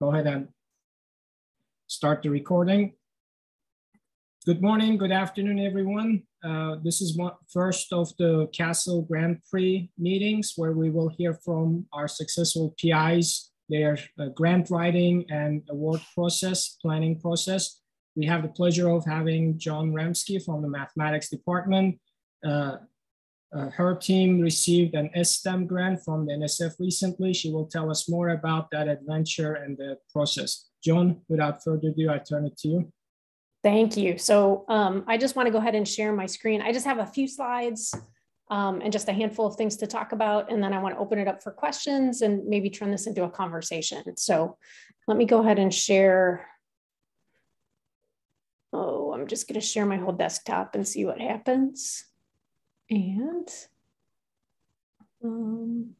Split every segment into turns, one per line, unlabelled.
go ahead and start the recording. Good morning, good afternoon, everyone. Uh, this is one first of the CASL Grant Prix meetings where we will hear from our successful PIs, their uh, grant writing and award process, planning process. We have the pleasure of having Joan Remski from the mathematics department, uh, uh, her team received an S-STEM grant from the NSF recently. She will tell us more about that adventure and the process. Joan, without further ado, I turn it to you.
Thank you. So um, I just want to go ahead and share my screen. I just have a few slides um, and just a handful of things to talk about. And then I want to open it up for questions and maybe turn this into a conversation. So let me go ahead and share. Oh, I'm just going to share my whole desktop and see what happens. And um,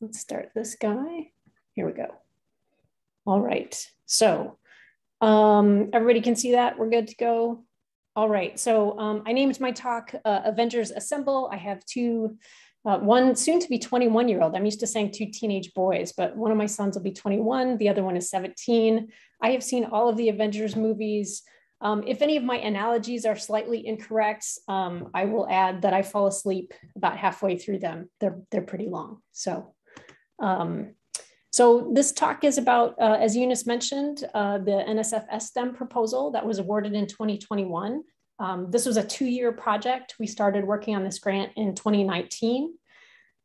let's start this guy. Here we go. All right. So um, everybody can see that. We're good to go. All right. So um, I named my talk uh, Avengers Assemble. I have two, uh, one soon to be 21 year old. I'm used to saying two teenage boys, but one of my sons will be 21. The other one is 17. I have seen all of the Avengers movies. Um, if any of my analogies are slightly incorrect, um, I will add that I fall asleep about halfway through them. They're, they're pretty long. So, um, so this talk is about, uh, as Eunice mentioned, uh, the NSF STEM proposal that was awarded in 2021. Um, this was a two-year project. We started working on this grant in 2019.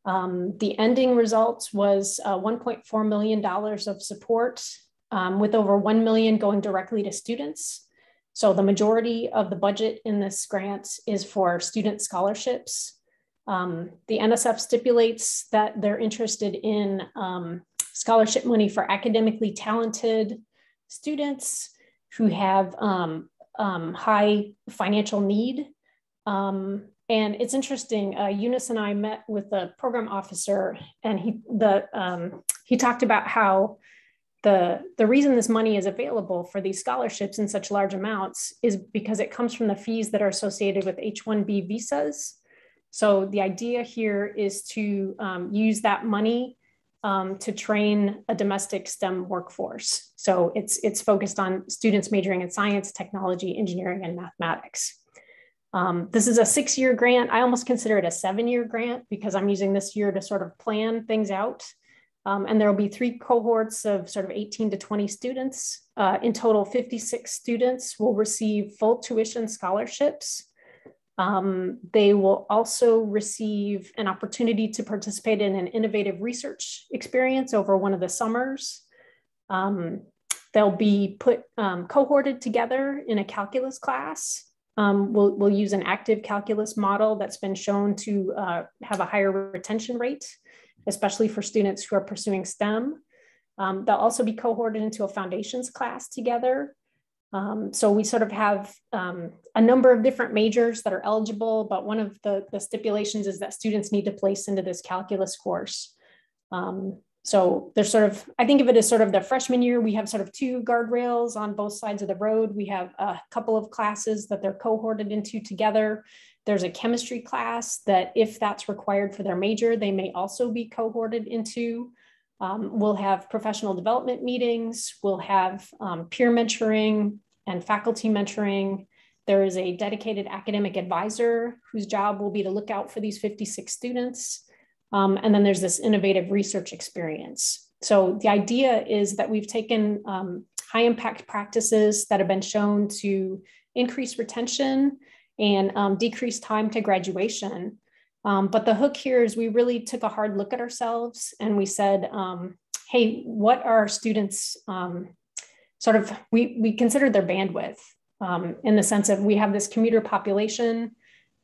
Um, the ending results was uh, $1.4 million of support um, with over 1 million going directly to students. So the majority of the budget in this grant is for student scholarships. Um, the NSF stipulates that they're interested in um, scholarship money for academically talented students who have um, um high financial need. Um, and it's interesting, uh, Eunice and I met with the program officer and he, the, um, he talked about how the, the reason this money is available for these scholarships in such large amounts is because it comes from the fees that are associated with H-1B visas. So the idea here is to um, use that money um, to train a domestic STEM workforce. So it's, it's focused on students majoring in science, technology, engineering, and mathematics. Um, this is a six-year grant. I almost consider it a seven-year grant because I'm using this year to sort of plan things out um, and there will be three cohorts of sort of 18 to 20 students. Uh, in total, 56 students will receive full tuition scholarships. Um, they will also receive an opportunity to participate in an innovative research experience over one of the summers. Um, they'll be put um, cohorted together in a calculus class. Um, we'll, we'll use an active calculus model that's been shown to uh, have a higher retention rate especially for students who are pursuing STEM. Um, they'll also be cohorted into a foundations class together. Um, so we sort of have um, a number of different majors that are eligible, but one of the, the, stipulations is that students need to place into this calculus course. Um, so there's sort of, I think of it as sort of the freshman year, we have sort of two guardrails on both sides of the road. We have a couple of classes that they're cohorted into together. There's a chemistry class that if that's required for their major, they may also be cohorted into. Um, we'll have professional development meetings. We'll have um, peer mentoring and faculty mentoring. There is a dedicated academic advisor whose job will be to look out for these 56 students. Um, and then there's this innovative research experience. So the idea is that we've taken um, high impact practices that have been shown to increase retention and um, decrease time to graduation. Um, but the hook here is we really took a hard look at ourselves and we said, um, hey, what are students um, sort of, we, we considered their bandwidth um, in the sense of we have this commuter population.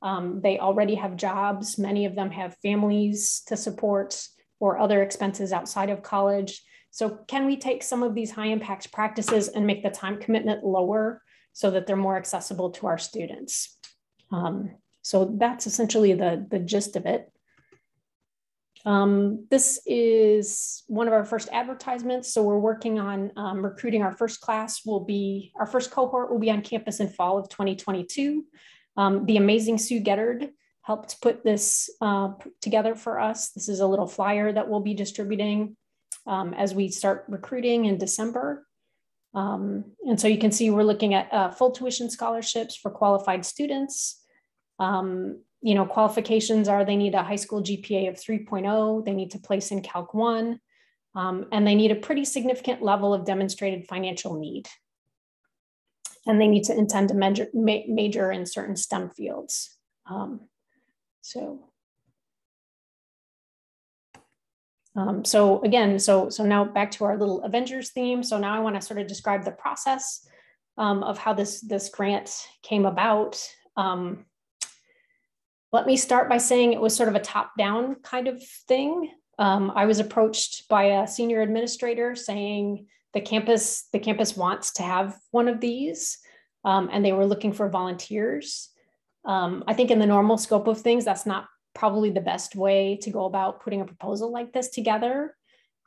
Um, they already have jobs. Many of them have families to support or other expenses outside of college. So can we take some of these high impact practices and make the time commitment lower so that they're more accessible to our students? Um, so that's essentially the, the gist of it. Um, this is one of our first advertisements. So we're working on um, recruiting our first class will be, our first cohort will be on campus in fall of 2022. Um, the amazing Sue Gettard helped put this uh, together for us. This is a little flyer that we'll be distributing. um, as we start recruiting in December. Um, and so you can see we're looking at uh, full tuition scholarships for qualified students. Um, you know, qualifications are they need a high school GPA of 3.0, they need to place in Calc 1, um, and they need a pretty significant level of demonstrated financial need. And they need to intend to major, ma major in certain STEM fields. Um, so Um, so again, so, so now back to our little Avengers theme. So now I want to sort of describe the process um, of how this, this grant came about. Um, let me start by saying it was sort of a top down kind of thing. Um, I was approached by a senior administrator saying the campus, the campus wants to have one of these um, and they were looking for volunteers. Um, I think in the normal scope of things, that's not probably the best way to go about putting a proposal like this together.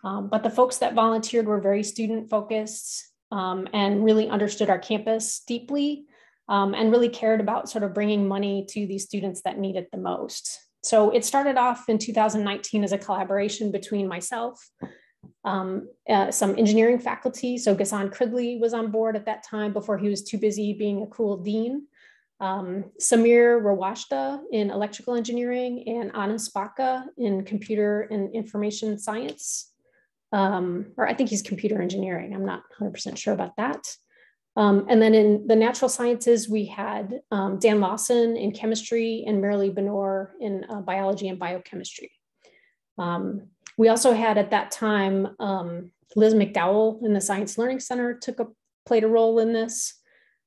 Um, but the folks that volunteered were very student focused um, and really understood our campus deeply um, and really cared about sort of bringing money to these students that need it the most. So it started off in 2019 as a collaboration between myself, um, uh, some engineering faculty. So Ghassan Kridli was on board at that time before he was too busy being a cool dean um, Samir Rawashdeh in electrical engineering and Anys Bacha in computer and information science. Um, or I think he's computer engineering. I'm not 100% sure about that. Um, and then in the natural sciences, we had um, Dan Lawson in chemistry and Marilee Benore in uh, biology and biochemistry. Um, we also had at that time, um, Liz McDowell in the Science Learning Center took a, played a role in this.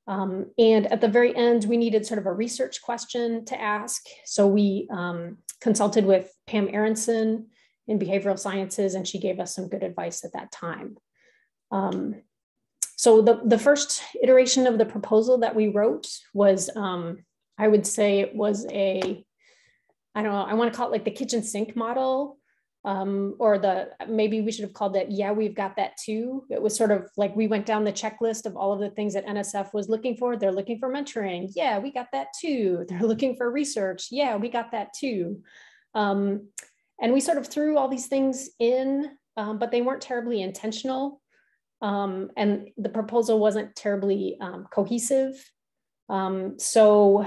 Um, and at the very end, we needed sort of a research question to ask. So we um, consulted with Pam Aronson in behavioral sciences, and she gave us some good advice at that time. Um, so the, the first iteration of the proposal that we wrote was, um, I would say it was a, I don't know, I want to call it like the kitchen sink model um, or the maybe we should have called it yeah we've got that too. It was sort of like we went down the checklist of all of the things that nsf was looking for. They're looking for mentoring. Yeah we got that too. They're looking for research. Yeah we got that too. Um, and we sort of threw all these things in um, but they weren't terribly intentional. Um, and the proposal wasn't terribly um, cohesive. Um, so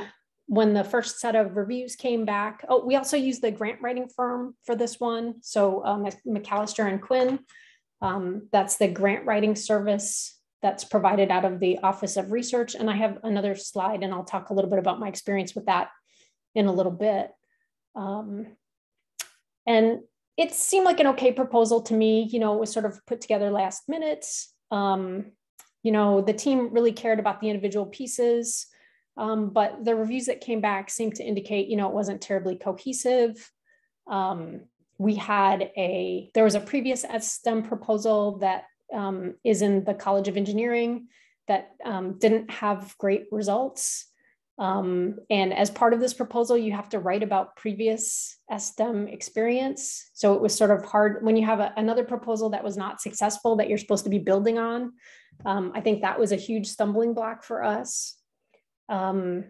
when the first set of reviews came back, oh, we also used the grant writing firm for this one. So um, McAllister and Quinn, um, that's the grant writing service that's provided out of the Office of Research. And I have another slide and I'll talk a little bit about my experience with that in a little bit. Um, and it seemed like an okay proposal to me, you know, it was sort of put together last minute. Um, you know, the team really cared about the individual pieces. Um, but the reviews that came back seemed to indicate, you know, it wasn't terribly cohesive. Um, we had a, there was a previous STEM proposal that um, is in the College of Engineering that um, didn't have great results. Um, and as part of this proposal, you have to write about previous STEM experience. So it was sort of hard when you have a, another proposal that was not successful that you're supposed to be building on. Um, I think that was a huge stumbling block for us. Um,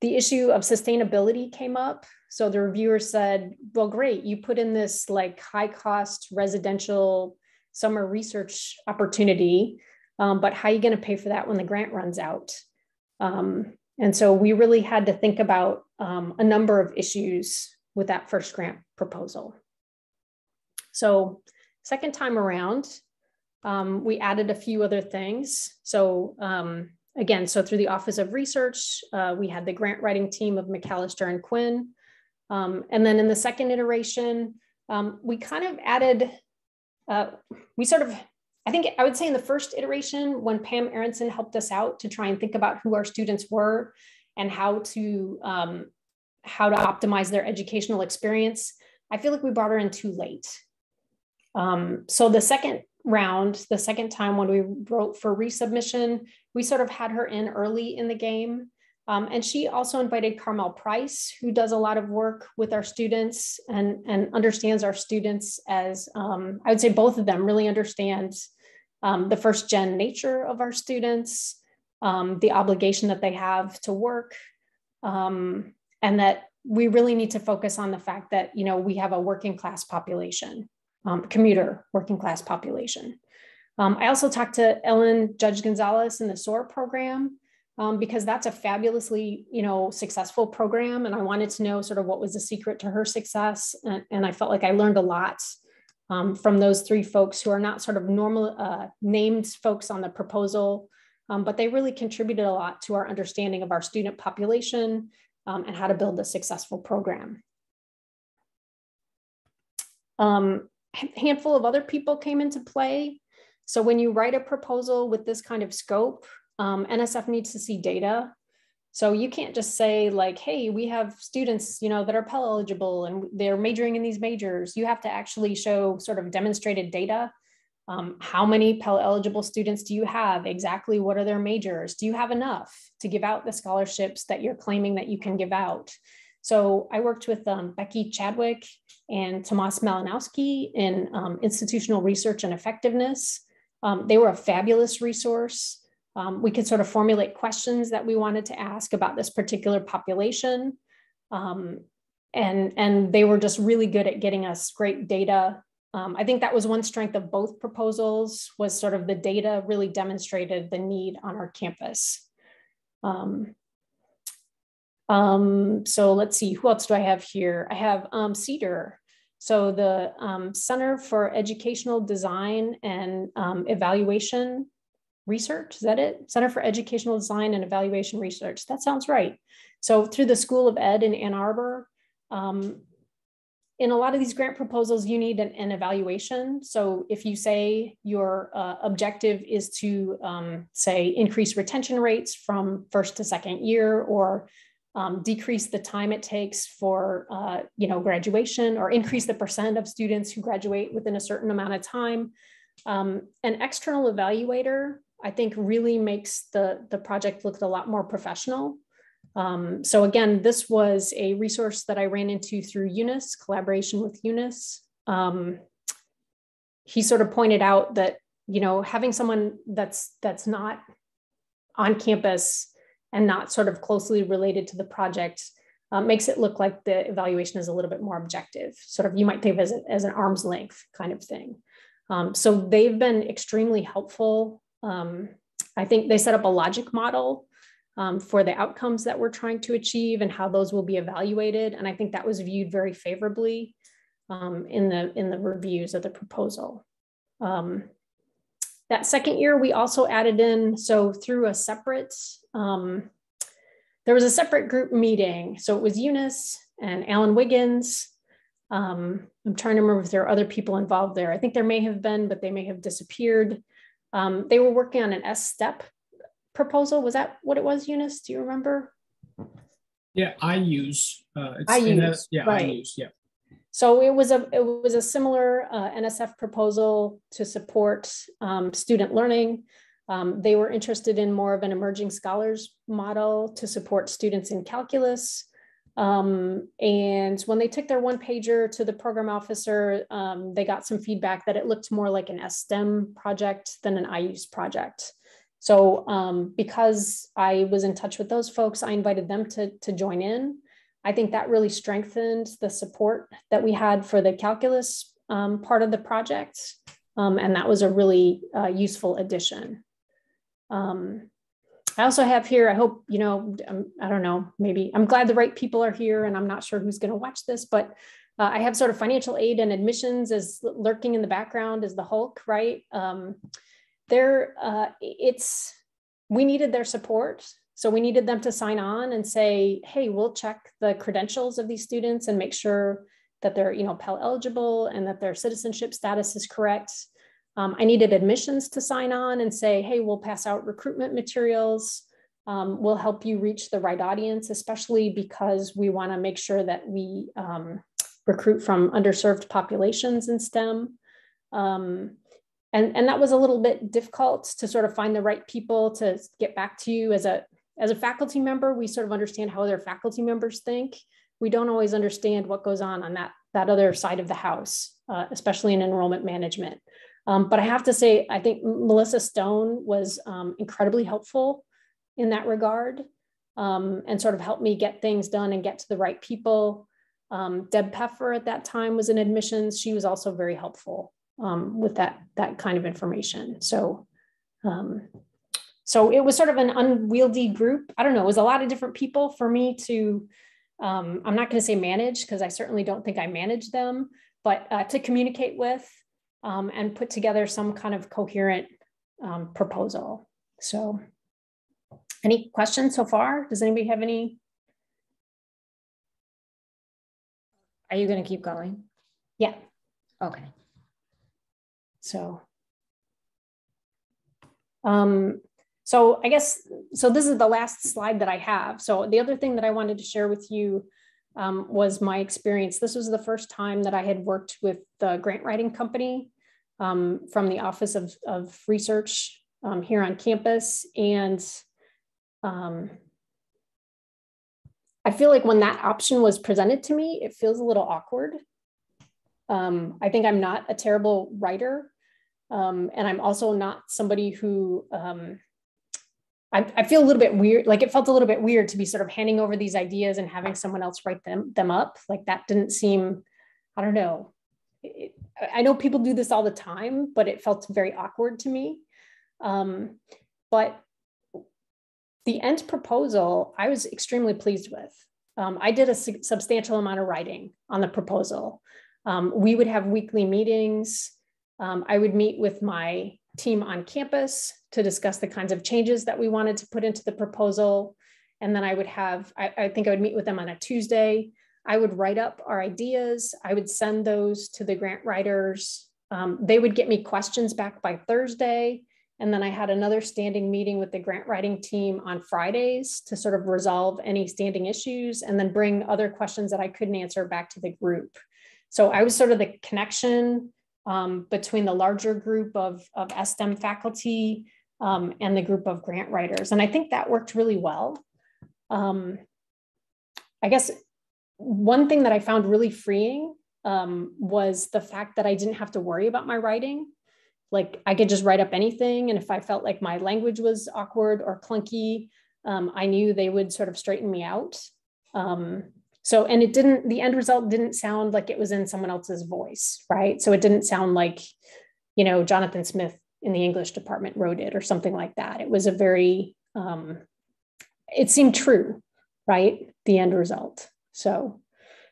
the issue of sustainability came up. So the reviewer said, well, great, you put in this like high cost residential summer research opportunity, um, but how are you going to pay for that when the grant runs out? Um, and so we really had to think about um, a number of issues with that first grant proposal. So second time around, um, we added a few other things. So um, again, so through the Office of Research, uh, we had the grant writing team of McAllister and Quinn. Um, and then in the second iteration, um, we kind of added, uh, we sort of, I think I would say in the first iteration, when Pam Aronson helped us out to try and think about who our students were and how to, um, how to optimize their educational experience, I feel like we brought her in too late. Um, so the second round, the second time when we wrote for resubmission, we sort of had her in early in the game. Um, and she also invited Carmel Price, who does a lot of work with our students and, and understands our students as, um, I would say both of them really understand um, the first gen nature of our students, um, the obligation that they have to work, um, and that we really need to focus on the fact that, you know, we have a working class population um, commuter working class population. Um, I also talked to Ellen Judge Gonzalez in the SOAR program um, because that's a fabulously, you know, successful program. And I wanted to know sort of what was the secret to her success. And, and I felt like I learned a lot um, from those three folks who are not sort of normal uh, named folks on the proposal, um, but they really contributed a lot to our understanding of our student population um, and how to build a successful program. Um, handful of other people came into play. So when you write a proposal with this kind of scope, um, NSF needs to see data. So you can't just say like, hey, we have students, you know, that are Pell eligible and they're majoring in these majors. You have to actually show sort of demonstrated data. Um, how many Pell eligible students do you have? Exactly what are their majors? Do you have enough to give out the scholarships that you're claiming that you can give out? So I worked with um, Becky Chadwick and Tomas Malinowski in um, institutional research and effectiveness. Um, they were a fabulous resource. Um, we could sort of formulate questions that we wanted to ask about this particular population. Um, and, and they were just really good at getting us great data. Um, I think that was one strength of both proposals was sort of the data really demonstrated the need on our campus. Um, um, so let's see, who else do I have here? I have um, CEDAR. So the um, Center for Educational Design and um, Evaluation Research, is that it? Center for Educational Design and Evaluation Research. That sounds right. So through the School of Ed in Ann Arbor, um, in a lot of these grant proposals, you need an, an evaluation. So if you say your uh, objective is to um, say increase retention rates from first to second year or um, decrease the time it takes for uh, you know graduation or increase the percent of students who graduate within a certain amount of time. Um, an external evaluator, I think, really makes the, the project look a lot more professional. Um, so again, this was a resource that I ran into through Eunice, collaboration with Eunice. Um, he sort of pointed out that you know having someone that's that's not on campus and not sort of closely related to the project uh, makes it look like the evaluation is a little bit more objective. Sort of, you might think of as, as an arm's length kind of thing. Um, so they've been extremely helpful. Um, I think they set up a logic model um, for the outcomes that we're trying to achieve and how those will be evaluated. And I think that was viewed very favorably um, in the in the reviews of the proposal. Um, that second year, we also added in, so through a separate, um, there was a separate group meeting. So it was Eunice and Alan Wiggins. Um, I'm trying to remember if there are other people involved there. I think there may have been, but they may have disappeared. Um, they were working on an S-STEM proposal. Was that what it was, Eunice? Do you remember?
Yeah, IUSE.
Uh, IUSE.
yeah, right. IUSE. Yeah.
So it was a it was a similar uh, NSF proposal to support um, student learning. Um, they were interested in more of an emerging scholars model to support students in calculus. Um, and when they took their one pager to the program officer, um, they got some feedback that it looked more like an S-STEM project than an IUSE project. So um, because I was in touch with those folks, I invited them to, to join in. I think that really strengthened the support that we had for the calculus um, part of the project. Um, and that was a really uh, useful addition. Um, I also have here, I hope, you know, um, I don't know, maybe I'm glad the right people are here and I'm not sure who's going to watch this, but uh, I have sort of financial aid and admissions as lurking in the background as the Hulk, right? Um, there, uh, it's, we needed their support so we needed them to sign on and say, hey, we'll check the credentials of these students and make sure that they're you know, Pell eligible and that their citizenship status is correct. Um, I needed admissions to sign on and say, hey, we'll pass out recruitment materials. Um, we'll help you reach the right audience, especially because we want to make sure that we um, recruit from underserved populations in STEM. Um, and, and that was a little bit difficult to sort of find the right people to get back to you as a as a faculty member, we sort of understand how other faculty members think. We don't always understand what goes on on that, that other side of the house, uh, especially in enrollment management. Um, but I have to say, I think Melissa Stone was um, incredibly helpful in that regard um, and sort of helped me get things done and get to the right people. Um, Deb Peffer at that time was in admissions. She was also very helpful um, with that, that kind of information. So, um, so it was sort of an unwieldy group. I don't know, it was a lot of different people for me to, I'm not going to say manage because I certainly don't think I managed them, but uh, to communicate with um, and put together some kind of coherent um, proposal. So any questions so far? Does anybody have any?
Are you going to keep going?
Yeah.
Okay.
So, um, so I guess, so this is the last slide that I have. So the other thing that I wanted to share with you um, was my experience. This was the first time that I had worked with the grant writing company um, from the Office of, of Research um, here on campus. And um, I feel like when that option was presented to me, it feels a little awkward. Um, I think I'm not a terrible writer. Um, and I'm also not somebody who um, I, I, feel a little bit weird. Like it felt a little bit weird to be sort of handing over these ideas and having someone else write them, them up. Like that didn't seem, I don't know. It, I know people do this all the time, but it felt very awkward to me. Um, but the end proposal, I was extremely pleased with. Um, I did a su substantial amount of writing on the proposal. Um, we would have weekly meetings. Um, I would meet with my team on campus to discuss the kinds of changes that we wanted to put into the proposal. And then I would have, I, I think I would meet with them on a Tuesday. I would write up our ideas. I would send those to the grant writers. Um, they would get me questions back by Thursday. And then I had another standing meeting with the grant writing team on Fridays to sort of resolve any standing issues and then bring other questions that I couldn't answer back to the group. So I was sort of the connection um, between the larger group of, of STEM faculty um, and the group of grant writers. And I think that worked really well. Um, I guess one thing that I found really freeing um, was the fact that I didn't have to worry about my writing like I could just write up anything. And if I felt like my language was awkward or clunky, um, I knew they would sort of straighten me out. Um, so, and it didn't, the end result didn't sound like it was in someone else's voice, right? So it didn't sound like, you know, Jonathan Smith in the English department wrote it or something like that. It was a very, um, it seemed true, right? The end result. So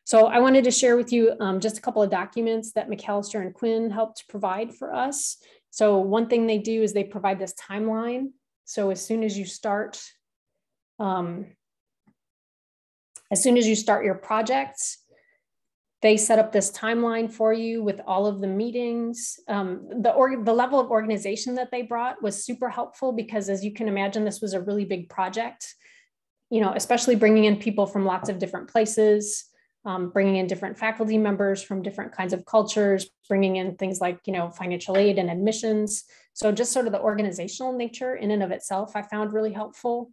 so I wanted to share with you um, just a couple of documents that McAllister and Quinn helped provide for us. So one thing they do is they provide this timeline. So as soon as you start, um, as soon as you start your projects, they set up this timeline for you with all of the meetings. Um, the, org the level of organization that they brought was super helpful because as you can imagine, this was a really big project, you know, especially bringing in people from lots of different places um, bringing in different faculty members from different kinds of cultures, bringing in things like, you know, financial aid and admissions. So just sort of the organizational nature in and of itself, I found really helpful.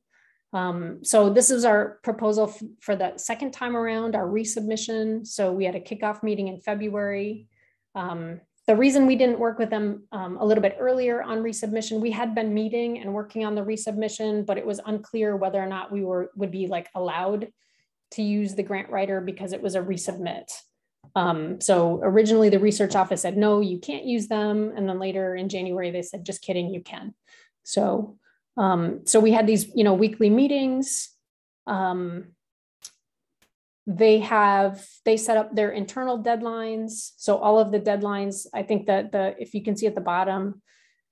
Um, so this is our proposal for the second time around, our resubmission. So we had a kickoff meeting in February. Um, the reason we didn't work with them um, a little bit earlier on resubmission, we had been meeting and working on the resubmission, but it was unclear whether or not we were would be like allowed to use the grant writer because it was a resubmit. Um, so originally the research office said, no, you can't use them. And then later in January, they said, just kidding, you can. So, um, so we had these, you know, weekly meetings. Um, they have, they set up their internal deadlines. So all of the deadlines, I think that the, if you can see at the bottom,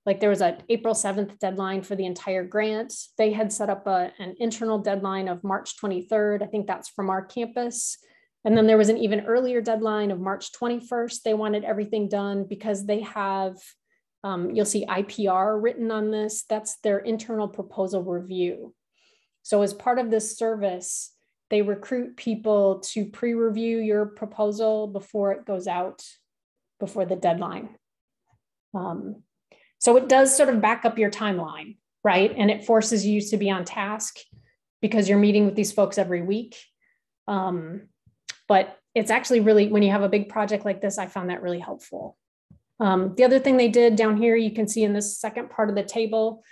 like there was an April 7th deadline for the entire grant. They had set up a, an internal deadline of March 23rd. I think that's from our campus. And then there was an even earlier deadline of March 21st. They wanted everything done because they have, um, you'll see IPR written on this. That's their internal proposal review. So as part of this service, they recruit people to pre-review your proposal before it goes out before the deadline. Um, so it does sort of back up your timeline, right? And it forces you to be on task because you're meeting with these folks every week. Um, but it's actually really, when you have a big project like this, I found that really helpful. Um, the other thing they did down here, you can see in this second part of the table,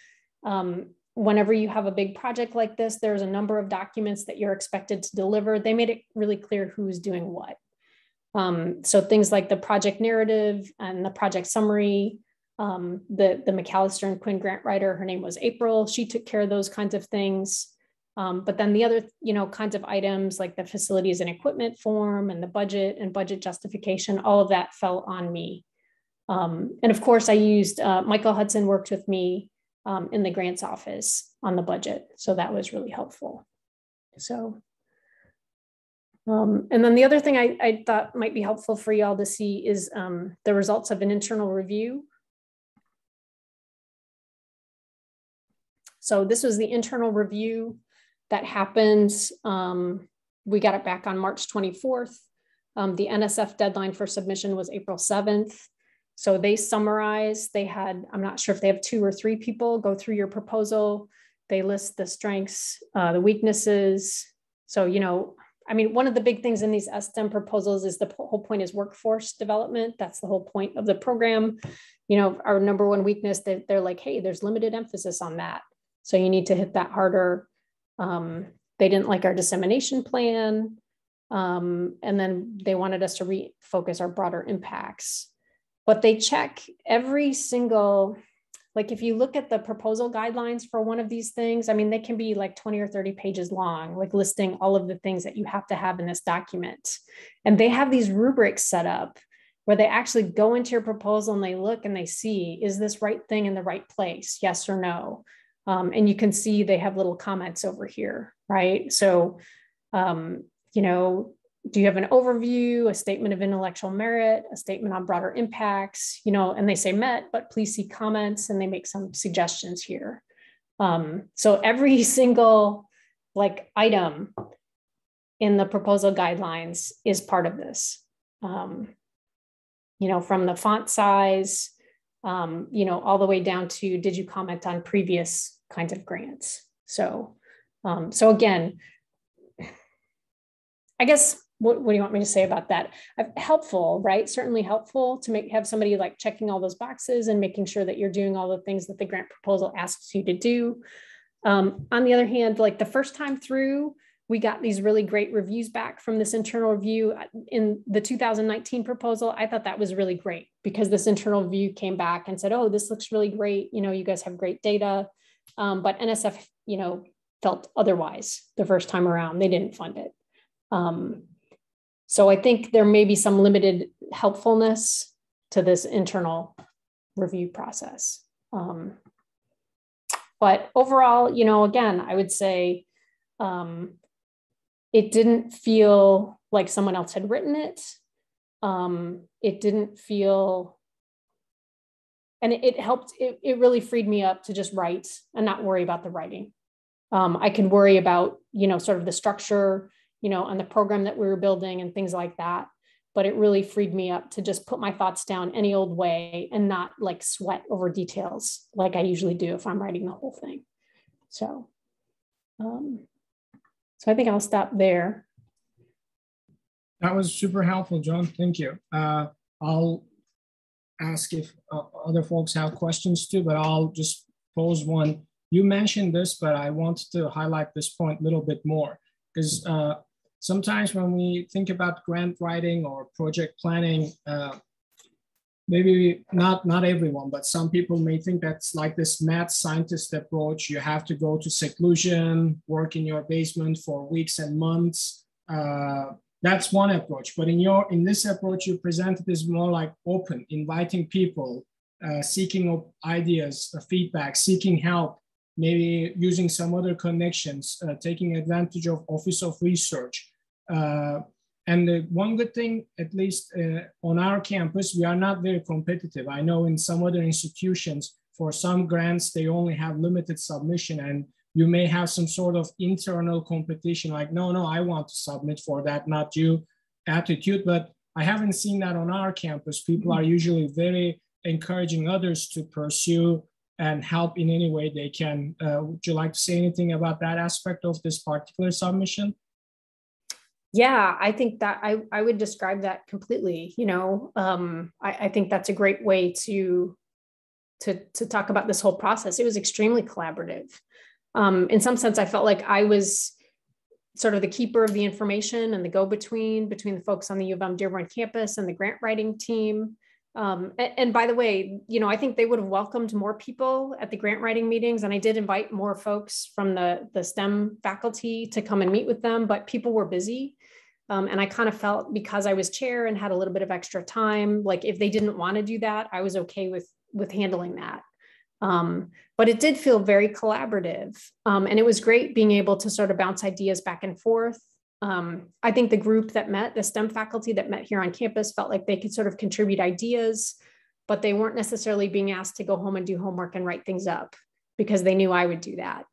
um, whenever you have a big project like this, there's a number of documents that you're expected to deliver. They made it really clear who's doing what. Um, so things like the project narrative and the project summary, um, the, the McAllister and Quinn grant writer, her name was April. She took care of those kinds of things. Um, but then the other, you know, kinds of items like the facilities and equipment form and the budget and budget justification, all of that fell on me. Um, and of course, I used uh, Michael Hudson worked with me um, in the grants office on the budget, so that was really helpful. So, um, and then the other thing I, I, thought might be helpful for y'all to see is um, the results of an internal review. So this was the internal review that happened. Um, we got it back on March 24th. Um, the NSF deadline for submission was April 7th. So they summarize, they had, I'm not sure if they have two or three people go through your proposal. They list the strengths, uh, the weaknesses. So, you know, I mean, one of the big things in these STEM proposals is the whole point is workforce development. That's the whole point of the program. You know, our number one weakness, they, they're like, hey, there's limited emphasis on that. So you need to hit that harder. Um, they didn't like our dissemination plan. Um, and then they wanted us to refocus our broader impacts but they check every single like if you look at the proposal guidelines for one of these things i mean they can be like 20 or 30 pages long like listing all of the things that you have to have in this document. And they have these rubrics set up where they actually go into your proposal and they look and they see is this right thing in the right place? Yes or no. Um, and you can see they have little comments over here right? So um, you know do you have an overview, a statement of intellectual merit, a statement on broader impacts, you know, and they say met, but please see comments and they make some suggestions here. Um, so every single like item in the proposal guidelines is part of this. Um, you know, from the font size, um, you know, all the way down to did you comment on previous kinds of grants? So, um, so again, I guess what, what do you want me to say about that? helpful, right? Certainly helpful to make have somebody like checking all those boxes and making sure that you're doing all the things that the grant proposal asks you to do. Um, on the other hand, like the first time through, we got these really great reviews back from this internal review in the 2019 proposal. I thought that was really great because this internal review came back and said, "Oh, this looks really great. You know, you guys have great data." Um, but NSF, you know, felt otherwise the first time around. They didn't fund it. Um, so I think there may be some limited helpfulness to this internal review process. Um, but overall, you know, again, I would say um, it didn't feel like someone else had written it. Um, it didn't feel, and it, it helped, it, it really freed me up to just write and not worry about the writing. Um, I could worry about, you know, sort of the structure you know, on the program that we were building and things like that. But it really freed me up to just put my thoughts down any old way and not like sweat over details like I usually do if I'm writing the whole thing. So, um, so I think I'll stop there.
That was super helpful, Joan. Thank you. Uh, I'll ask if uh, other folks have questions too, but I'll just pose one. You mentioned this, but I wanted to highlight this point a little bit more because uh, sometimes when we think about grant writing or project planning, uh, maybe not not everyone, but some people may think that's like this mad scientist approach. You have to go to seclusion, work in your basement for weeks and months. Uh, that's one approach. But in your in this approach, you presented is more like open, inviting people, uh, seeking ideas, uh, feedback, seeking help, maybe using some other connections, uh, taking advantage of Office of Research. Uh, and one good thing, at least uh, on our campus, we are not very competitive. I know in some other institutions, for some grants, they only have limited submission and you may have some sort of internal competition like, no, no, I want to submit for that, not you attitude. But I haven't seen that on our campus. People are usually very encouraging others to pursue and help in any way they can. Uh, would you like to say anything about that aspect of this particular submission?
Yeah i think that i, I would describe that completely you know um, I, I think that's a great way to to to talk about this whole process it was extremely collaborative Um, in some sense, I felt like I was sort of the keeper of the information and the go-between between the folks on the U of M Dearborn campus and the grant writing team. Um, and, and, by the way, you know, I think they would have welcomed more people at the grant writing meetings, and I did invite more folks from the the STEM faculty to come and meet with them, but people were busy. Um, and I kind of felt because I was chair and had a little bit of extra time, like if they didn't want to do that, I was okay with with handling that. Um, but it did feel very collaborative. Um, and it was great being able to sort of bounce ideas back and forth. Um, I think the group that met, the STEM faculty that met here on campus, felt like they could sort of contribute ideas, but they weren't necessarily being asked to go home and do homework and write things up because they knew I would do that.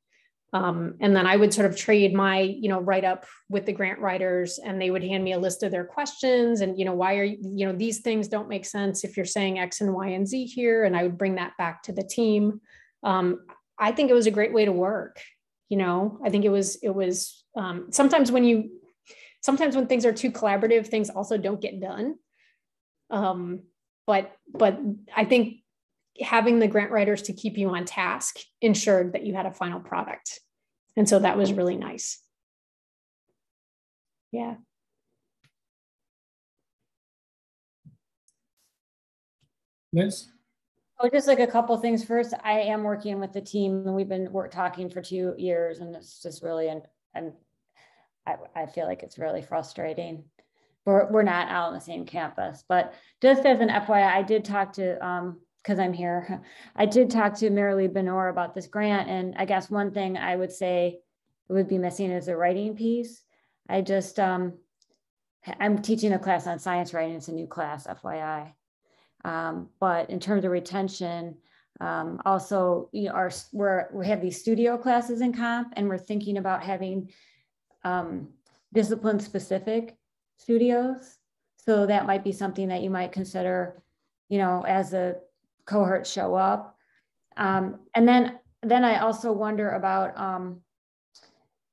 Um, and then I would sort of trade my, you know, write up with the grant writers and they would hand me a list of their questions and, you know, why are you, you know, these things don't make sense if you're saying X and Y and Z here. And I would bring that back to the team. Um, I think it was a great way to work. You know, I think it was, it was um, sometimes when you, sometimes when things are too collaborative, things also don't get done. Um, but, but I think having the grant writers to keep you on task ensured that you had a final product. And so that was really nice. Yeah.
Liz?
Oh, just like a couple things. First, I am working with the team and we've been work, talking for two years and it's just really, and, and I, I feel like it's really frustrating. We're, we're not out on the same campus, but just as an FYI, I did talk to um, because I'm here. I did talk to Marilee Benore about this grant, and I guess one thing I would say would be missing is the writing piece. I just um, I'm teaching a class on science writing. It's a new class, FYI. Um, but in terms of retention, um, also you know, our we're, we have these studio classes in comp, and we're thinking about having um, discipline specific studios. So that might be something that you might consider, you know, as a cohorts show up. Um, and then, then I also wonder about um,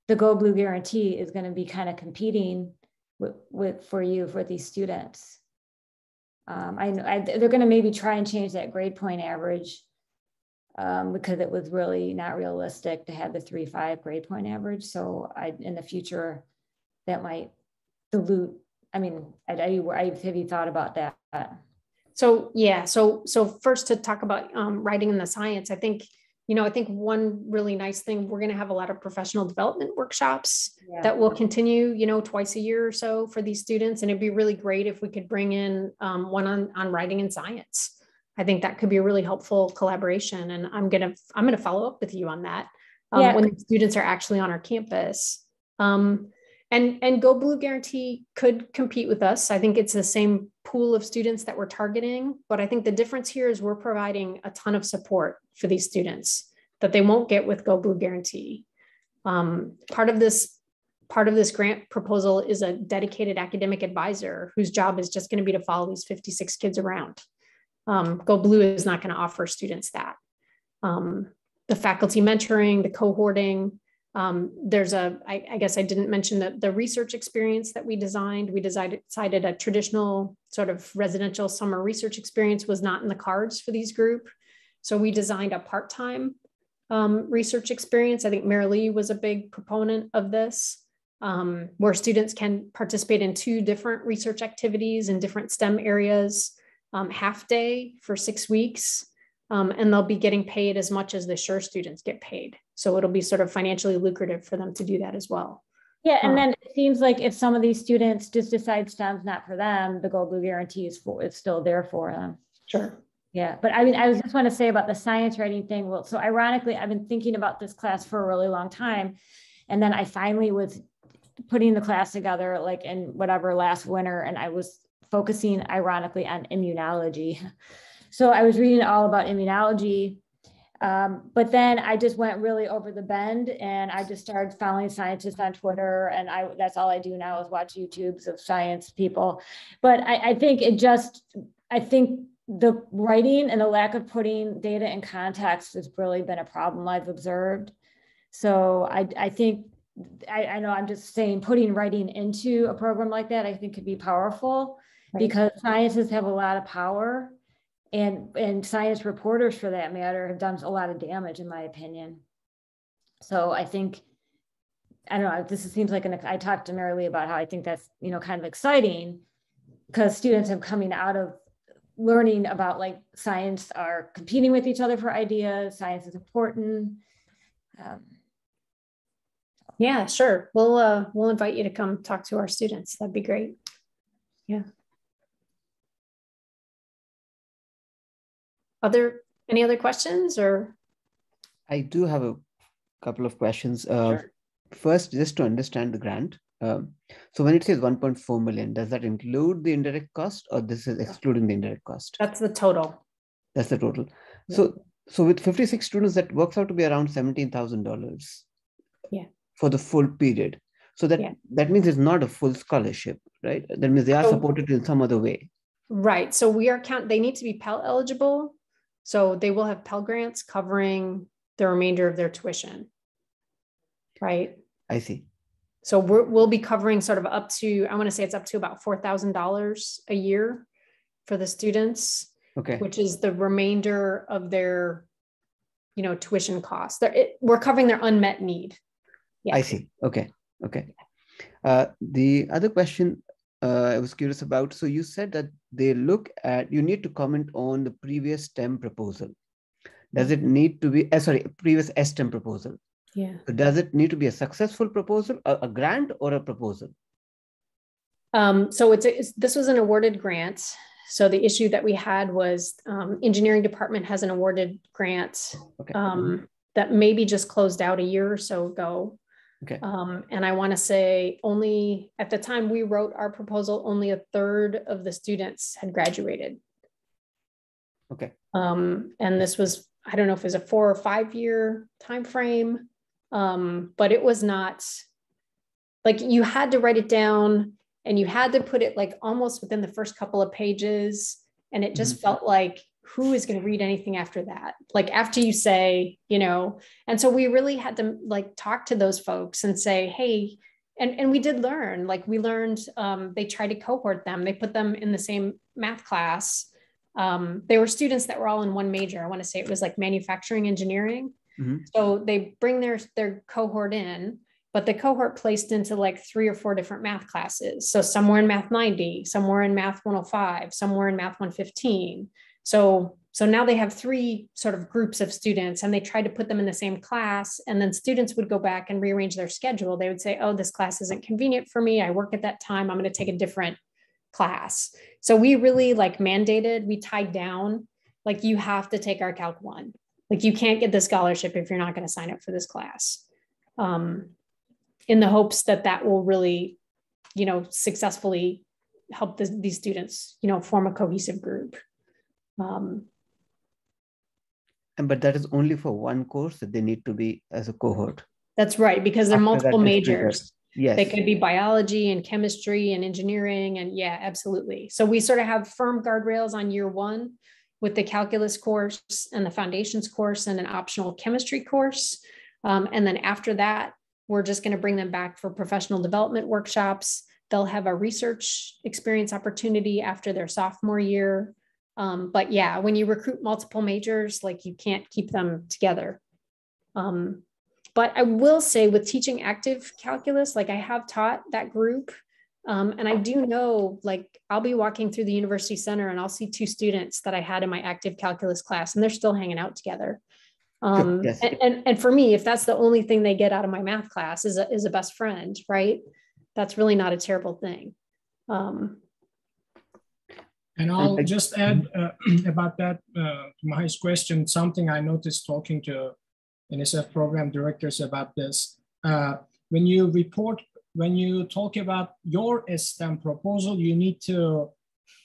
the Go Blue guarantee is going to be kind of competing with, with for you for these students. Um, I, I, they're going to maybe try and change that grade point average um, because it was really not realistic to have the three five grade point average. So I, in the future, that might dilute. I mean, I, I, I have you thought about that?
So yeah, so so first to talk about um, writing in the science, I think you know I think one really nice thing we're going to have a lot of professional development workshops yeah. that will continue you know twice a year or so for these students, and it'd be really great if we could bring in um, one on on writing in science. I think that could be a really helpful collaboration, and I'm gonna I'm gonna follow up with you on that um, yeah. when the students are actually on our campus. Um, and and go blue guarantee could compete with us. I think it's the same pool of students that we're targeting but i think the difference here is we're providing a ton of support for these students that they won't get with go blue guarantee. Um, part of this part of this grant proposal is a dedicated academic advisor whose job is just going to be to follow these 56 kids around. Um, go blue is not going to offer students that. Um, the faculty mentoring the cohorting um, there's a, I, I guess I didn't mention that the research experience that we designed. We decided, decided a traditional sort of residential summer research experience was not in the cards for these group. So we designed a part-time um, research experience. I think Marilee was a big proponent of this, um, where students can participate in two different research activities in different STEM areas, um, half day for six weeks, um, and they'll be getting paid as much as the SURE students get paid. So it'll be sort of financially lucrative for them to do that as well.
Yeah, and um, then it seems like if some of these students just decide STEM's not for them, the Go Blue Guarantee is for it's still there for them.
Sure.
Yeah, but I mean, I was just want to say about the science writing thing. Well, so ironically, I've been thinking about this class for a really long time, and then I finally was putting the class together, like in whatever last winter, and I was focusing ironically on immunology. So I was reading all about immunology. Um, but then I just went really over the bend and I just started following scientists on Twitter. And I that's all I do now is watch YouTubes of science people. But I, I think it just, I think the writing and the lack of putting data in context has really been a problem I've observed. So I, I think I, I, know I'm just saying putting writing into a program like that I think could be powerful right. because scientists have a lot of power and and science reporters for that matter have done a lot of damage in my opinion So I think, I don't know, this seems like an, I talked to Marilee about how I think that's, you know, kind of exciting because students are coming out of learning about like science are competing with each other for ideas, science is important. Um,
yeah, sure. We'll uh, we'll invite you to come talk to our students. That'd be great. Yeah. Other any other questions or?
I do have a couple of questions. Uh, sure. First, just to understand the grant. Um, so when it says 1.4 million, does that include the indirect cost or this is excluding the indirect cost?
That's the total.
That's the total. Yeah. So so with 56 students, that works out to be around $17,000.
Yeah.
For the full period. So that, yeah. that means it's not a full scholarship, right? That means they are supported in some other way.
Right. So we are count, they need to be Pell eligible. So they will have Pell grants covering the remainder of their tuition. Right.
I see.
So we will be covering sort of up to, I want to say it's up to about $4,000 a year for the students
okay.
which is the remainder of their, you know, tuition costs. It, we're covering their unmet need.
Yeah. I see. Okay. Okay. Uh, the other question uh, I was curious about. So you said that they look at, you need to comment on the previous STEM proposal. Does it need to be, uh, sorry, previous STEM proposal?
Yeah.
Does it need to be a successful proposal, a, a grant or a proposal?
Um, so it's, a, it's, this was an awarded grant. So the issue that we had was um, engineering department has an awarded grant okay. um, that maybe just closed out a year or so ago.
Okay.
Um, and I want to say only at the time we wrote our proposal, only a third of the students had graduated.
Okay.
Um, and this was, I don't know if it was a four or five year time frame, um, but it was not like you had to write it down and you had to put it like almost within the first couple of pages and it just mm-hmm. felt like who is going to read anything after that like after you say you know and so we really had to like talk to those folks and say hey and and we did learn like we learned um, they tried to cohort them they put them in the same math class um, they were students that were all in one major i want to say it was like manufacturing engineering mm-hmm. so they bring their their cohort in but the cohort placed into like three or four different math classes. So somewhere in math 90, somewhere in math 105, somewhere in math 115. So so now they have three sort of groups of students and they tried to put them in the same class and then students would go back and rearrange their schedule. They would say, "Oh, this class isn't convenient for me. I work at that time. I'm going to take a different class." So we really like mandated, we tied down like you have to take our calc 1. Like you can't get the scholarship if you're not going to sign up for this class. Um, in the hopes that that will really, you know, successfully help this, these students, you know, form a cohesive group. Um,
and but that is only for one course that they need to be as a cohort.
That's right, because there are multiple majors.
Yes.
They could be biology and chemistry and engineering. And yeah, absolutely. So we sort of have firm guardrails on year one with the calculus course and the foundations course and an optional chemistry course. Um, and then after that, we're just going to bring them back for professional development workshops. They'll have a research experience opportunity after their sophomore year. Um, but yeah, when you recruit multiple majors, like you can't keep them together. Um, but I will say with teaching active calculus, like I have taught that group. Um, and I do know, like, I'll be walking through the university center and I'll see two students that I had in my active calculus class, and they're still hanging out together. Um, yes. and, and, and for me, if that's the only thing they get out of my math class is a, is a best friend, right? That's really not a terrible thing. Um,
and I'll just add uh, about that uh, my question, something I noticed talking to NSF program directors about this. Uh, when you report, when you talk about your STEM proposal, you need to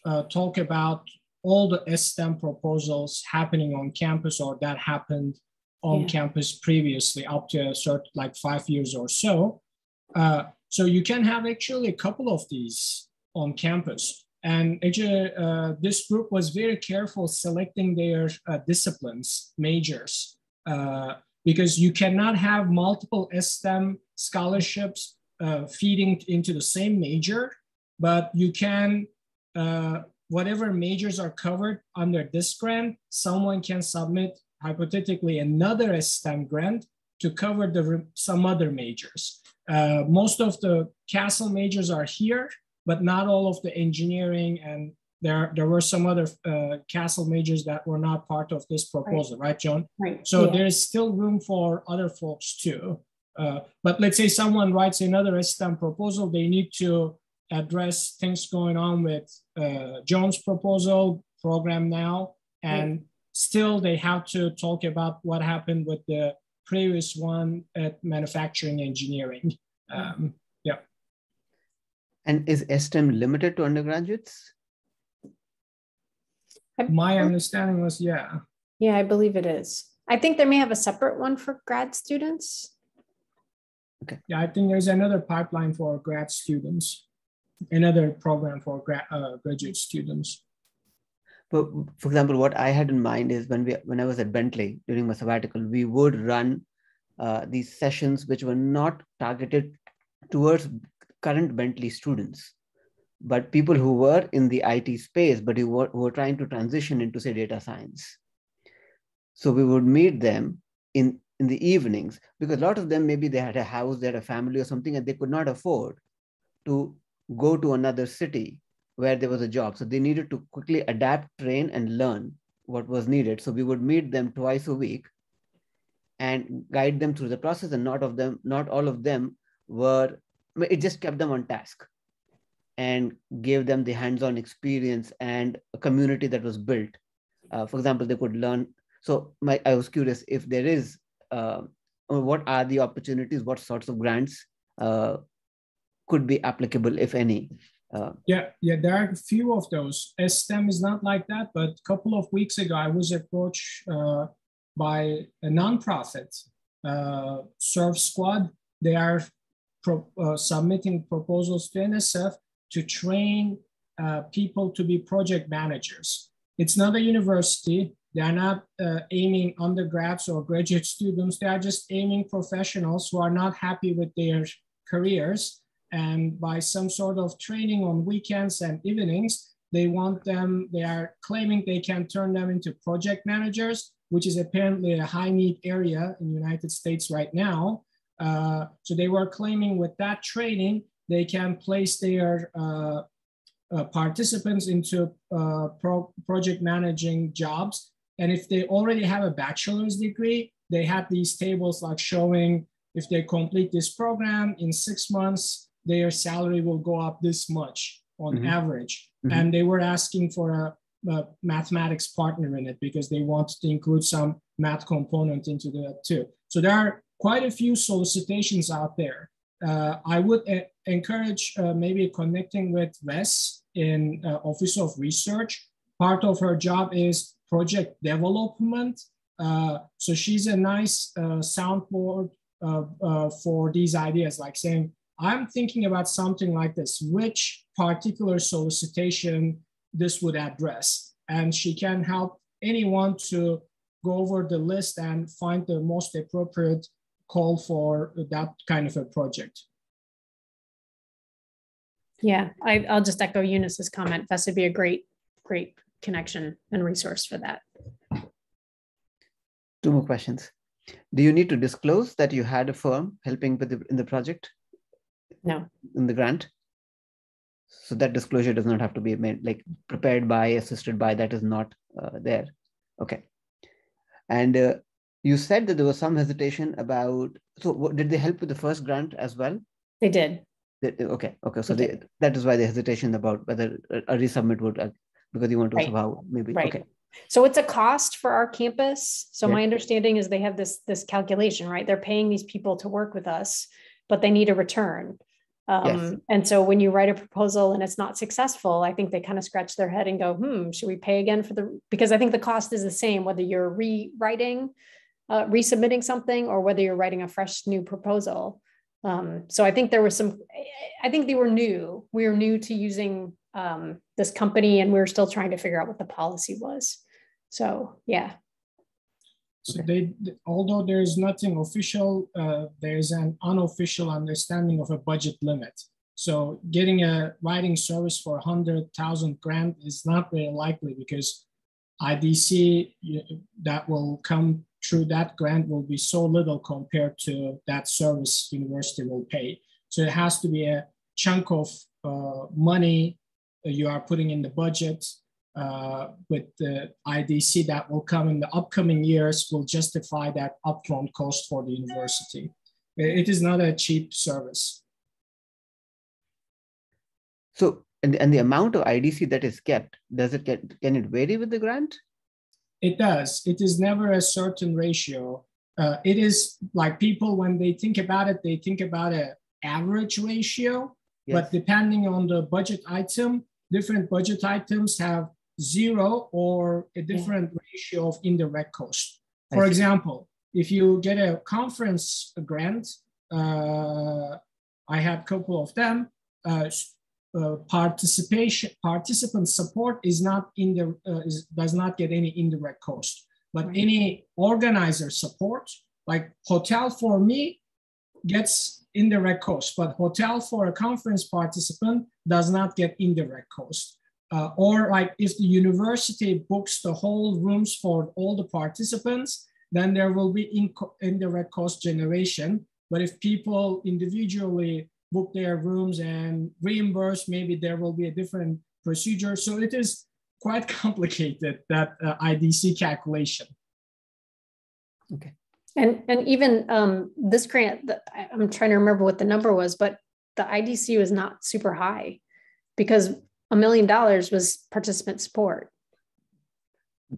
uh, talk about all the STEM proposals happening on campus or that happened on yeah. campus previously up to a certain like five years or so. Uh, so you can have actually a couple of these on campus. And uh, this group was very careful selecting their uh, disciplines, majors, uh, because you cannot have multiple STEM scholarships feeding into the same major, but you can whatever majors are covered under this grant, someone can submit hypothetically another STEM grant to cover the some other majors. Uh, most of the CASL majors are here, but not all of the engineering and there, there were some other uh, CASL majors that were not part of this proposal, right, right Joan?
Right.
So yeah. there's still room for other folks too. Uh, but let's say someone writes another STEM proposal, they need to address things going on with uh, Joan's proposal program now, and right. still they have to talk about what happened with the previous one at manufacturing engineering. Um.
And is STEM limited to undergraduates?
My understanding was, yeah.
Yeah, I believe it is. I think they may have a separate one for grad students.
Okay. Yeah, I think there's another pipeline for grad students, another program for grad, uh, graduate students.
But for example, what I had in mind is when we when I was at Bentley during my sabbatical, we would run uh, these sessions which were not targeted towards current Bentley students but people who were in the IT space, but who were, who were trying to transition into, say, data science. So we would meet them in, in the evenings because a lot of them, maybe they had a house, they had a family or something, and they could not afford to go to another city where there was a job. So they needed to quickly adapt, train, and learn what was needed. So we would meet them twice a week and guide them through the process. And not of them, not all of them were, it just kept them on task and gave them the hands-on experience and a community that was built. Uh, for example, they could learn. So my, I was curious if there is, uh, what are the opportunities, what sorts of grants uh, could be applicable, if any?
Uh, yeah, yeah, there are a few of those. STEM is not like that, but a couple of weeks ago, I was approached uh, by a nonprofit, uh, Surf Squad. They are pro, uh, submitting proposals to NSF to train uh, people to be project managers. It's not a university. They are not uh, aiming undergrads or graduate students. They are just aiming professionals who are not happy with their careers. And by some sort of training on weekends and evenings, they want them, they are claiming they can turn them into project managers, which is apparently a high need area in the United States right now. Uh, so they were claiming with that training, they can place their uh, uh, participants into uh, pro project managing jobs. And if they already have a bachelor's degree, they have these tables like showing if they complete this program in six months, their salary will go up this much on mm-hmm. average. Mm-hmm. And they were asking for a, a, mathematics partner in it because they wanted to include some math component into that too. So there are quite a few solicitations out there uh, I would uh, encourage uh, maybe connecting with Wes in uh, Office of Research. Part of her job is project development. Uh, so she's a nice uh, soundboard for these ideas, like saying, I'm thinking about something like this, which particular solicitation this would address. And she can help anyone to go over the list and find the most appropriate call for that kind of a project.
Yeah, I, will just echo Eunice's comment. This would be a great, great connection and resource for that.
Two more questions. Do you need to disclose that you had a firm helping with the, in the project?
No.
In the grant? So that disclosure does not have to be made, like prepared by, assisted by, that is not uh, there. Okay. And uh, you said that there was some hesitation about so what, did they help with the first grant as well
they did
they, okay okay so they, that is why the hesitation about whether a resubmit would uh, because you want to right. somehow maybe
right. okay so it's a cost for our campus so yeah. my understanding is they have this this calculation right they're paying these people to work with us but they need a return um, yes. And so when you write a proposal and it's not successful, I think they kind of scratch their head and go, hmm, should we pay again for the, because I think the cost is the same, whether you're rewriting uh, resubmitting something or whether you're writing a fresh new proposal. Um, so I think there was some, I think they were new. We were new to using um, this company and we were still trying to figure out what the policy was. So yeah.
So they, although there is nothing official, uh, there is an unofficial understanding of a budget limit. So getting a writing service for 100,000 grant is not very likely because IDC that will come through that grant will be so little compared to that service university will pay. So it has to be a chunk of uh, money you are putting in the budget uh, with the IDC that will come in the upcoming years will justify that upfront cost for the university. It is not a cheap service.
So, and, and the amount of IDC that is kept, does it get, can it vary with the grant?
It does. It is never a certain ratio. Uh, it is like people, when they think about it, they think about an average ratio, yes. but depending on the budget item, different budget items have zero or a different yeah. ratio of indirect cost. For example, if you get a conference grant, uh, I had a couple of them. Uh, uh, participation, participant support is not in the uh, is, does not get any indirect cost, but right. any organizer support, like hotel for me, gets indirect cost, but hotel for a conference participant does not get indirect cost. Uh, or like if the university books the whole rooms for all the participants, then there will be in indirect cost generation. But if people individually book their rooms and reimburse, maybe there will be a different procedure. So it is quite complicated, that uh, IDC calculation.
Okay. And, and even um, this grant, I'm trying to remember what the number was, but the IDC was not super high because a million dollars was participant support.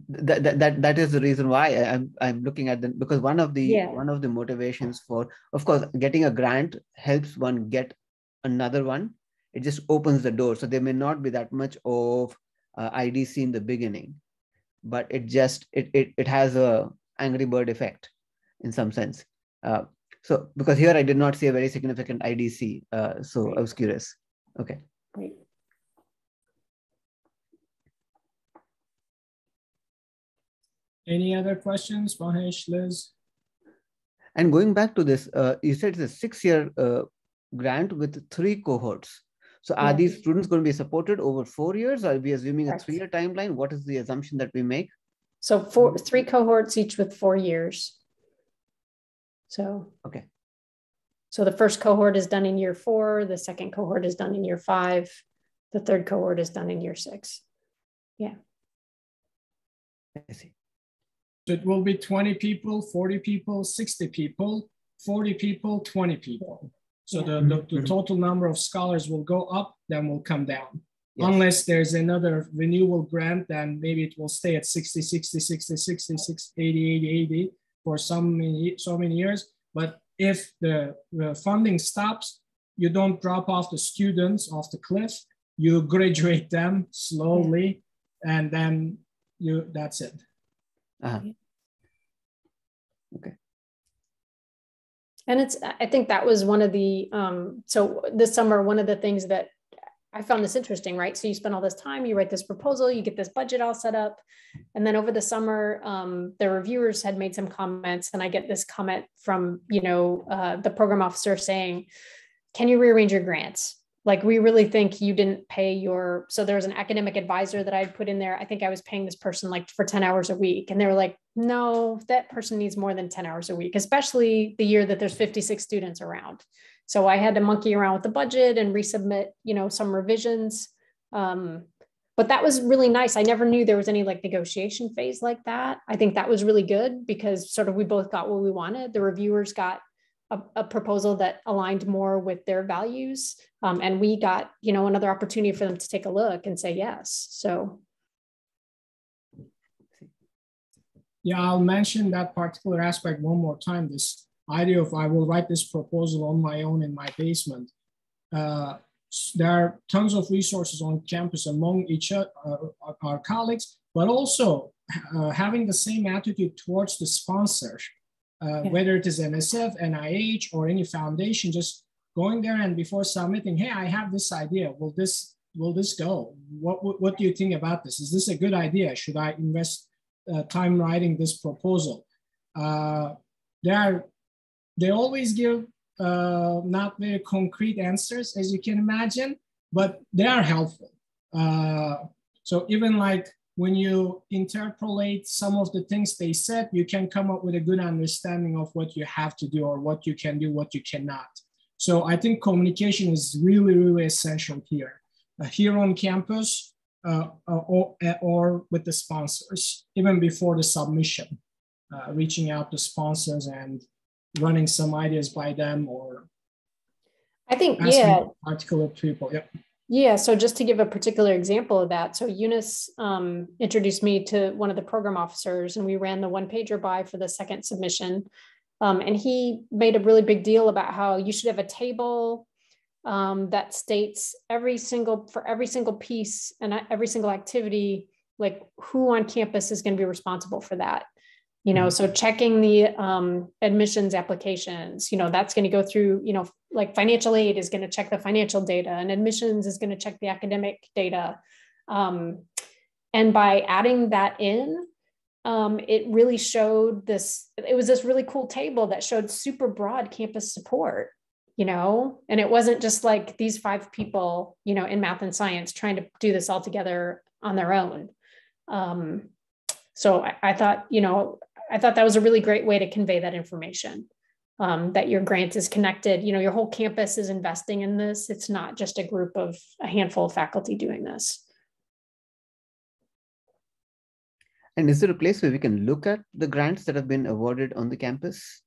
That, that, that, that is the reason why I'm, I'm looking at them because one of the yeah. one of the motivations for of course getting a grant helps one get another one it just opens the door so there may not be that much of uh, idc in the beginning but it just it, it it has a angry bird effect in some sense uh, so because here i did not see a very significant idc uh, so right. i was curious okay
Great.
Any other questions, Mahesh, Liz?
And going back to this, uh, you said it's a six-year uh, grant with three cohorts. So are yeah. these students going to be supported over four years? Are we assuming Correct. a three-year timeline? What is the assumption that we make?
So four, three cohorts each with four years. So
okay.
So the first cohort is done in year four. The second cohort is done in year five. The third cohort is done in year six. Yeah.
I see.
It will be 20 people, 40 people, 60 people, 40 people, 20 people. So the, the, the, mm-hmm. total number of scholars will go up, then will come down. Yes. Unless there's another renewal grant, then maybe it will stay at 60, 60, 60, 60, 60 80, 80, 80 for some many, so many years. But if the, the funding stops, you don't drop off the students off the cliff. You graduate them slowly, and then you that's it.
Uh-huh. Okay.
And it's, I think that was one of the, um, so this summer, one of the things that I found this interesting, right? So you spend all this time, you write this proposal, you get this budget all set up. And then over the summer, um, the reviewers had made some comments, and I get this comment from, you know, uh, the program officer saying, Can you rearrange your grants? Like we really think you didn't pay your so there was an academic advisor that i'd put in there. I think i was paying this person like for 10 hours a week and they were like no that person needs more than 10 hours a week especially the year that there's 56 students around. So i had to monkey around with the budget and resubmit you know some revisions. Um, but that was really nice. I never knew there was any like negotiation phase like that. I think that was really good because sort of we both got what we wanted. The reviewers got a, a proposal that aligned more with their values. Um, and we got, you know, another opportunity for them to take a look and say yes. So.
Yeah, I'll mention that particular aspect one more time. This idea of I will write this proposal on my own in my basement. Uh, there are tons of resources on campus among each other, uh, our colleagues, but also uh, having the same attitude towards the sponsor uh, yeah. whether it is NSF, NIH, or any foundation, just going there and before submitting, hey, I have this idea. Will this will this go? What, what, what do you think about this? Is this a good idea? Should I invest uh, time writing this proposal? Uh, they are, they always give uh, not very concrete answers, as you can imagine, but they are helpful. Uh, so even like when you interpolate some of the things they said, you can come up with a good understanding of what you have to do or what you can do, what you cannot. So I think communication is really, really essential here. Uh, here on campus uh, uh or, uh, or, with the sponsors, even before the submission, uh, reaching out to sponsors and running some ideas by them or
I think, yeah.
Particular people, yep.
Yeah, so just to give a particular example of that, so Eunice um, introduced me to one of the program officers, and we ran the one pager by for the second submission. Um, and he made a really big deal about how you should have a table um, that states every single for every single piece and every single activity, like who on campus is going to be responsible for that you know mm-hmm. so checking the um, admissions applications you know that's going to go through you know like financial aid is going to check the financial data and admissions is going to check the academic data. Um, and by adding that in um, it really showed this it was this really cool table that showed super broad campus support you know? And it wasn't just like these five people you know in math and science trying to do this all together on their own. Um, so I, I, thought you know I thought that was a really great way to convey that information. Um, that your grant is connected. You know, your whole campus is investing in this. It's not just a group of a handful of faculty doing this.
And is there a place where we can look at the grants that have been awarded on the campus?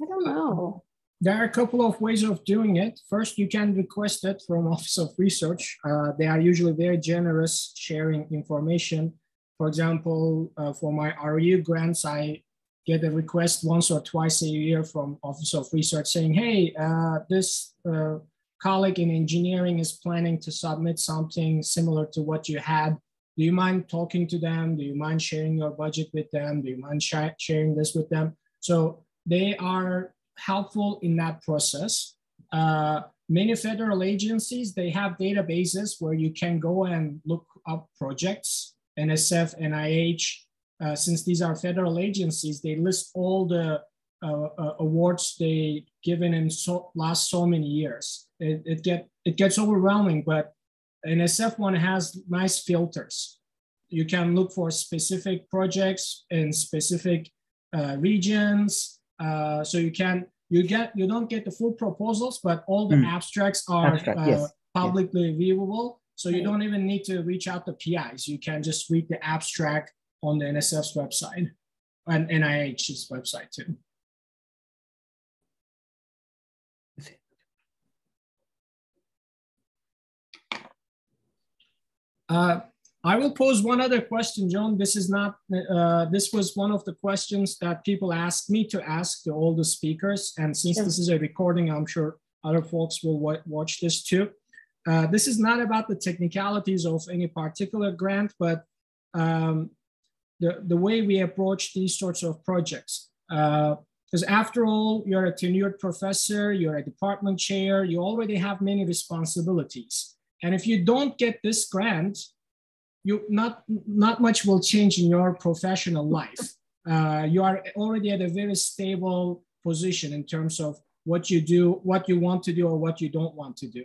I don't know.
There are a couple of ways of doing it. First, you can request it from Office of Research. Uh, they are usually very generous sharing information for example, uh, for my REU grants, I get a request once or twice a year from Office of Research saying, hey, uh, this uh, colleague in engineering is planning to submit something similar to what you had. Do you mind talking to them? Do you mind sharing your budget with them? Do you mind sh sharing this with them? So they are helpful in that process. Uh, many federal agencies, they have databases where you can go and look up projects NSF, NIH, uh, since these are federal agencies, they list all the uh, uh, awards they given in so last so many years. It, it get it gets overwhelming, but NSF one has nice filters. You can look for specific projects in specific uh, regions. Uh, so you can you get you don't get the full proposals, but all the mm. abstracts are Abstract, uh, yes. publicly yes. viewable. So you don't even need to reach out to PIs. You can just read the abstract on the NSF's website and NIH's website too. Uh, I will pose one other question, Joan. This is not, uh, this was one of the questions that people asked me to ask to all the speakers. And since this is a recording, I'm sure other folks will watch this too. Uh, this is not about the technicalities of any particular grant, but um, the, the way we approach these sorts of projects. Because uh, after all, you're a tenured professor, you're a department chair, you already have many responsibilities. And if you don't get this grant, you not, not much will change in your professional life. Uh, you are already at a very stable position in terms of what you do, what you want to do, or what you don't want to do.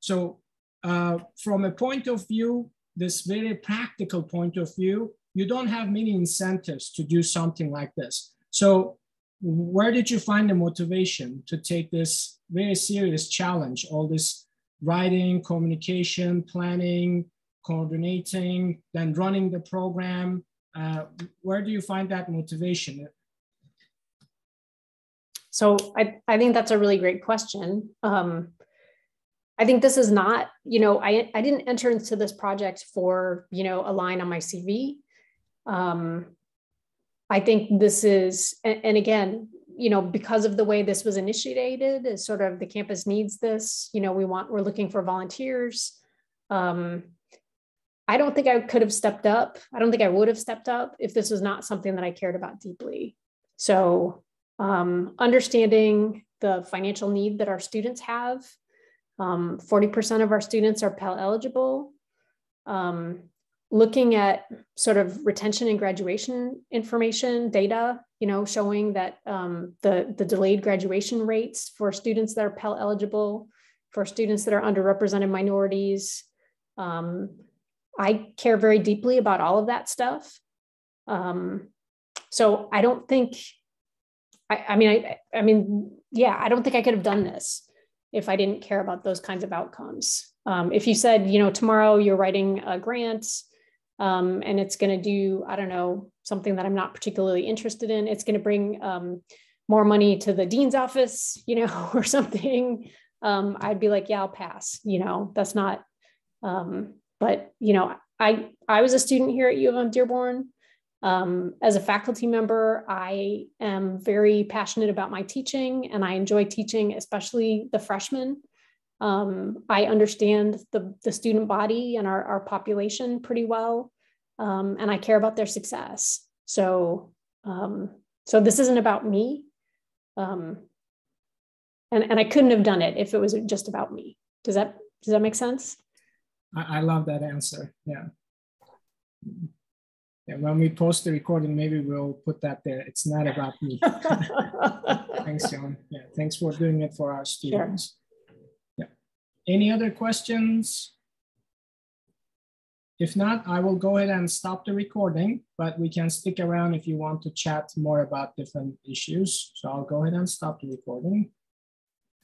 So uh, from a point of view, this very practical point of view, you don't have many incentives to do something like this. So where did you find the motivation to take this very serious challenge, all this writing, communication, planning, coordinating, then running the program? Uh, where do you find that motivation?
So I, I think that's a really great question. Um, I think this is not, you know, I, I didn't enter into this project for, you know, a line on my CV. Um, I think this is, and, and again, you know, because of the way this was initiated, is sort of the campus needs this, you know, we want, we're looking for volunteers. Um, I don't think I could have stepped up. I don't think I would have stepped up if this was not something that I cared about deeply. So um, understanding the financial need that our students have um, 40% of our students are Pell eligible. Um, looking at sort of retention and graduation information data, you know, showing that um, the, the delayed graduation rates for students that are Pell eligible, for students that are underrepresented minorities. Um, I care very deeply about all of that stuff. Um, so I don't think, I, I mean, I, I mean, yeah, I don't think I could have done this if I didn't care about those kinds of outcomes. Um, if you said, you know, tomorrow you're writing a grant um, and it's going to do, I don't know, something that I'm not particularly interested in, it's going to bring um, more money to the dean's office, you know, or something, um, I'd be like, yeah, I'll pass. You know, that's not. Um, but you know, I I was a student here at U of M Dearborn. Um, as a faculty member, I am very passionate about my teaching and I enjoy teaching, especially the freshmen. Um, I understand the, the student body and our, our population pretty well, um, and I care about their success. So, um, so this isn't about me. Um, and, and I couldn't have done it if it was just about me. Does that, does that make sense?
I, I love that answer. Yeah. Yeah, when we post the recording, maybe we'll put that there. It's not about me. thanks, Joan. Yeah, thanks for doing it for our students. Sure. Yeah. Any other questions? If not, I will go ahead and stop the recording, but we can stick around if you want to chat more about different issues. So I'll go ahead and stop the recording.